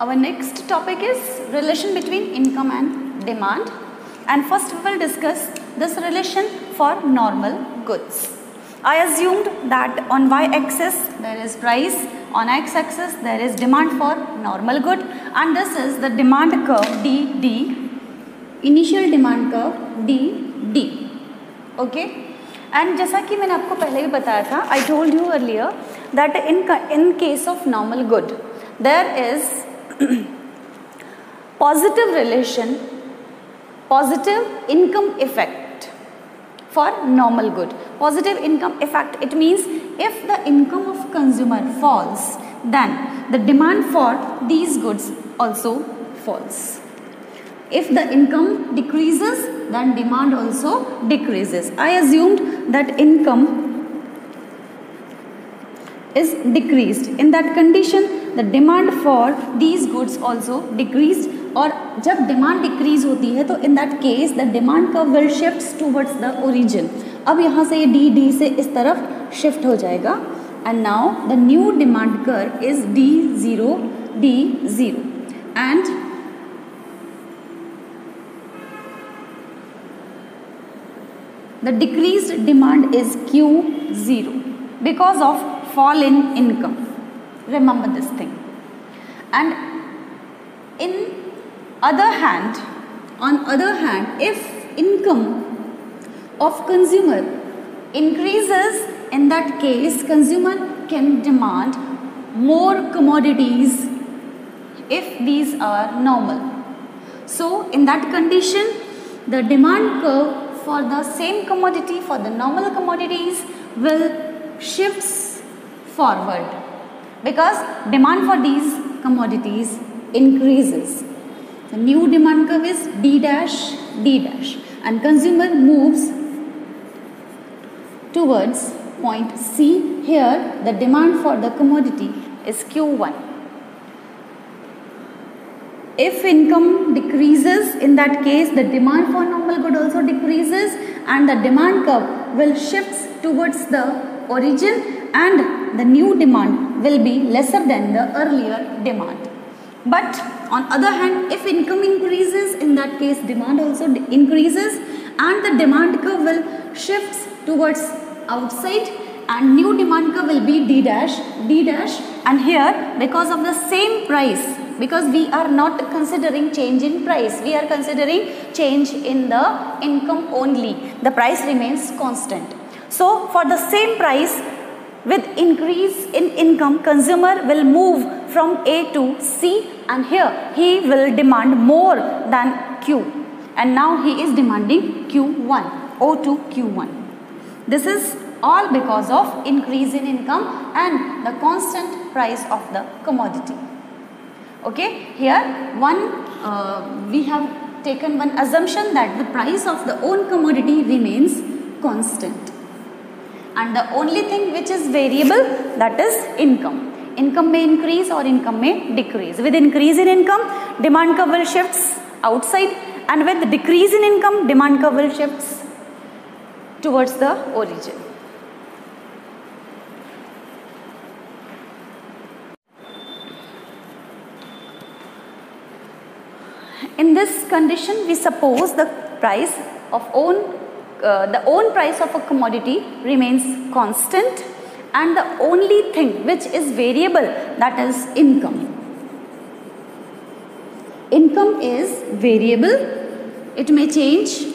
Our next topic is relation between income and demand. And first we will discuss this relation for normal goods. I assumed that on y-axis there is price, on x-axis there is demand for normal good and this is the demand curve DD, initial demand curve DD. Okay. And जैसा कि मैंने आपको पहले भी बताया था I told you earlier that in in case of normal good there is positive relation positive income effect for normal good positive income effect it means if the income of consumer falls then the demand for these goods also falls if the income decreases then demand also decreases. I assumed that income is decreased. In that condition, the demand for these goods also decreased और जब demand decrease होती है तो in that case the demand का will shift towards the origin अब यहाँ से ये डी डी से इस तरफ़ शिफ्ट हो जाएगा and now the new demand curve is D zero D zero and the decreased demand is Q0 because of fall in income. Remember this thing. And in other hand, on other hand, if income of consumer increases, in that case, consumer can demand more commodities if these are normal. So, in that condition, the demand curve for the same commodity for the normal commodities will shifts forward because demand for these commodities increases. The new demand curve is D dash D dash and consumer moves towards point C. Here the demand for the commodity is Q1 if income decreases in that case the demand for normal good also decreases and the demand curve will shift towards the origin and the new demand will be lesser than the earlier demand but on other hand if income increases in that case demand also increases and the demand curve will shifts towards outside and new demand curve will be d dash d dash and here because of the same price because we are not considering change in price. We are considering change in the income only. The price remains constant. So for the same price increase in income consumer will move from A to C and here he will demand more than Q. And now he is demanding Q1 O to Q1. This is all because of increase in income and the constant price of the commodity. Okay here one uh, we have taken one assumption that the price of the own commodity remains constant and the only thing which is variable that is income. Income may increase or income may decrease. With increase in income demand curve will shifts outside. And with decrease in income demand curve will shifts towards the origin. In this condition, we suppose the price of own, uh, the own price of a commodity remains constant and the only thing which is variable that is income. Income is variable, it may change.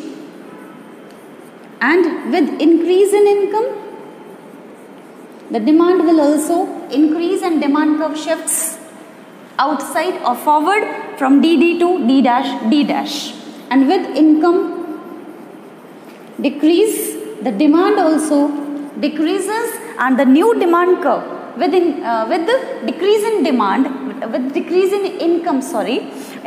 And with increase in income, the demand will also increase and demand curve shifts outside or forward from DD to D dash D dash. And with income decrease the demand also decreases and the new demand curve within uh, with the decrease in demand with decrease in income sorry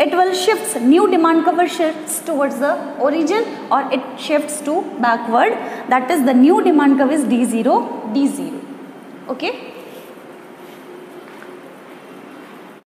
it will shifts new demand curve shifts towards the origin or it shifts to backward. That is the new demand curve is D0 D0 okay